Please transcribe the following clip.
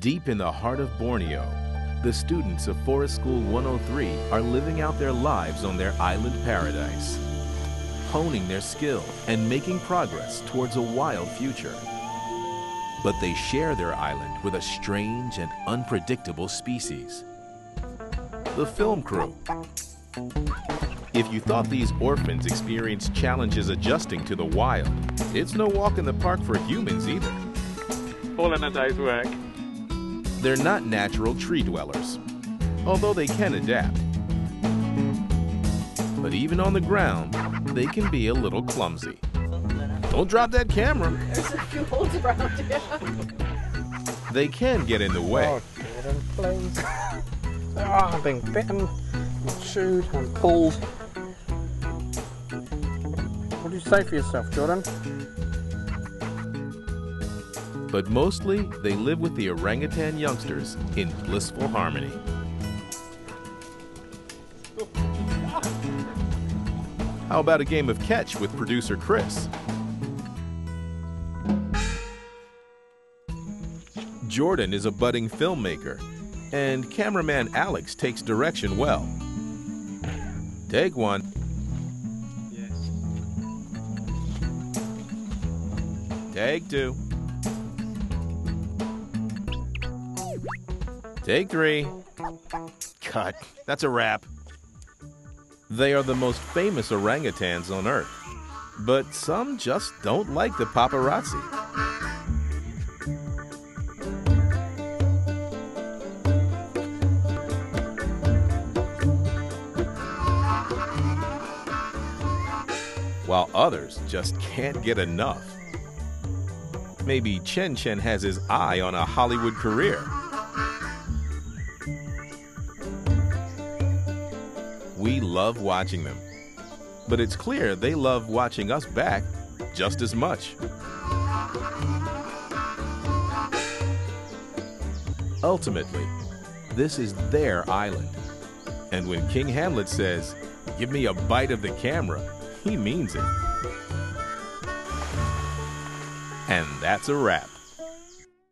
Deep in the heart of Borneo, the students of Forest School 103 are living out their lives on their island paradise, honing their skill and making progress towards a wild future. But they share their island with a strange and unpredictable species the film crew. If you thought these orphans experienced challenges adjusting to the wild, it's no walk in the park for humans either. All in a day's work. They're not natural tree dwellers, although they can adapt. But even on the ground, they can be a little clumsy. Don't drop that camera. There's a few holes around here. They can get in the way. Oh, oh, I'm being bitten, chewed, and pulled. What do you say for yourself, Jordan? But mostly, they live with the orangutan youngsters in blissful harmony. How about a game of catch with producer Chris? Jordan is a budding filmmaker, and cameraman Alex takes direction well. Take one. Yes. Take two. Take three. Cut. That's a wrap. They are the most famous orangutans on Earth, but some just don't like the paparazzi. While others just can't get enough. Maybe Chen Chen has his eye on a Hollywood career. We love watching them, but it's clear they love watching us back just as much. Ultimately, this is their island. And when King Hamlet says, Give me a bite of the camera, he means it. And that's a wrap.